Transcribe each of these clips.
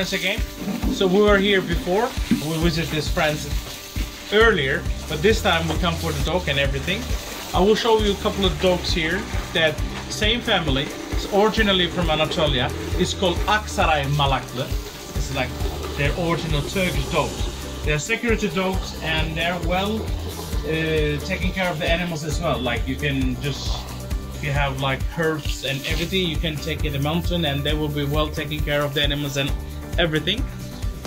again. So we were here before. We visited these friends earlier, but this time we come for the dog and everything. I will show you a couple of dogs here that same family. It's originally from Anatolia. It's called Aksaray Malaklı. It's like their original Turkish dogs. They're security dogs and they're well uh, taking care of the animals as well. Like you can just if you have like herbs and everything, you can take it a mountain and they will be well taking care of the animals and everything.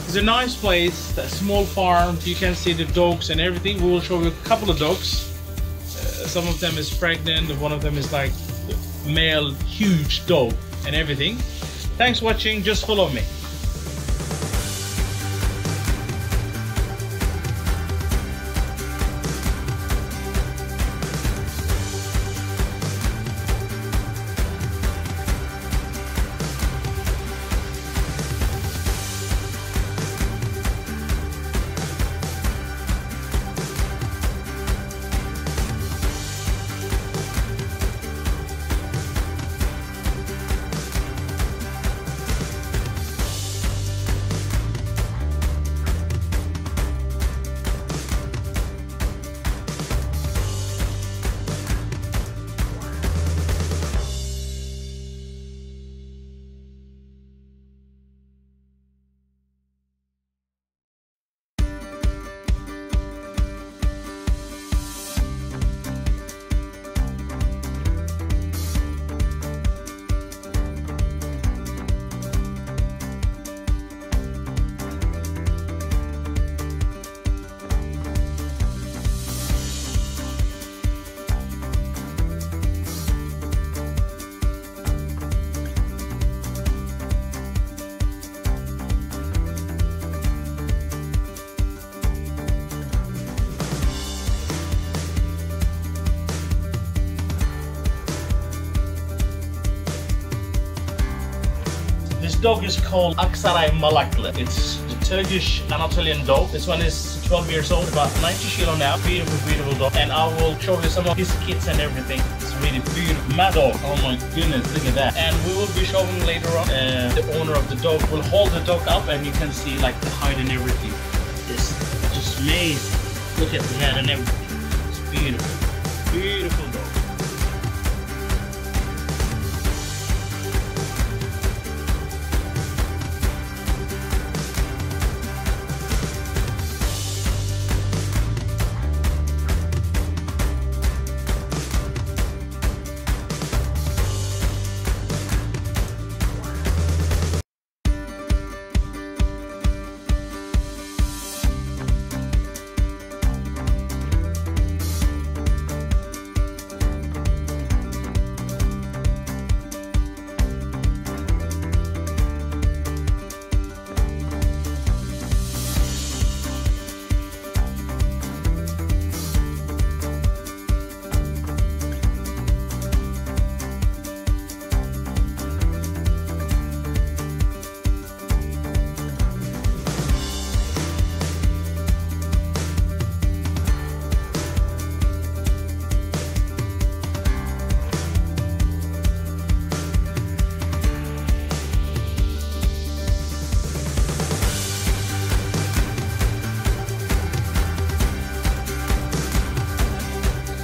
It's a nice place, a small farm. You can see the dogs and everything. We will show you a couple of dogs. Uh, some of them is pregnant. One of them is like male, huge dog and everything. Thanks for watching. Just follow me. Dog is called Aksaray Malaklı. It's the Turkish Anatolian dog. This one is 12 years old, about 90 kilo now. Beautiful, beautiful dog. And I will show you some of his kits and everything. It's really beautiful. Mad dog. Oh my goodness, look at that. And we will be showing later on. Uh, the owner of the dog will hold the dog up and you can see like the height and everything. It's just amazing. Look at the head and everything. It's beautiful. Beautiful dog.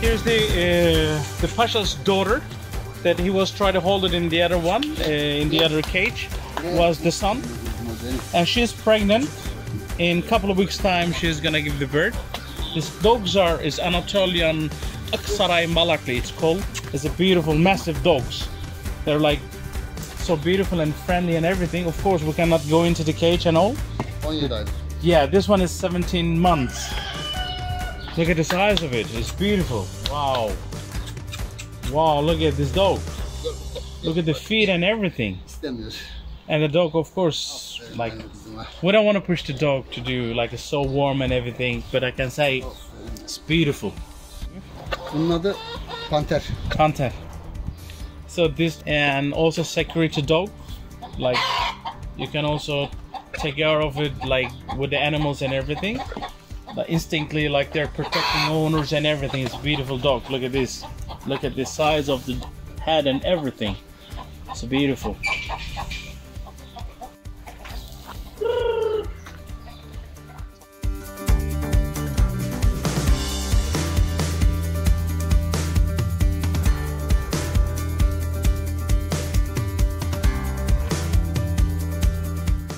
Here's the uh, the Pasha's daughter that he was trying to hold it in the other one, uh, in the other cage, was the son. And she's pregnant. In a couple of weeks' time, she's gonna give the birth. This dogs are is Anatolian Aksaray Malakli. It's called. It's a beautiful, massive dogs. They're like so beautiful and friendly and everything. Of course, we cannot go into the cage and all. 17 aylık. Yeah, this one is 17 months. Look at the size of it. It's beautiful. Wow. Wow, look at this dog. Look at the feet and everything. And the dog, of course, like, we don't want to push the dog to do like it's so warm and everything, but I can say it's beautiful. Bunun adı Panter. Content. So this, and also security dog. Like, you can also take care of it, like, with the animals and everything. But instinctively, like, they're protecting owners and everything. It's a beautiful dog. Look at this. Look at the size of the head and everything. It's beautiful.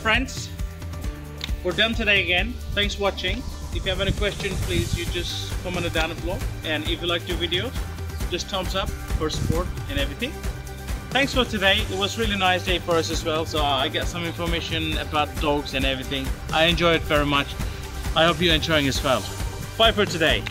Friends, we're done today again. Thanks for watching. If you have any questions, please you just comment it down below. And if you liked your videos, just thumbs up for support and everything. Thanks for today. It was really nice day for us as well. So I got some information about dogs and everything. I enjoy it very much. I hope you're enjoying as well. Bye for today.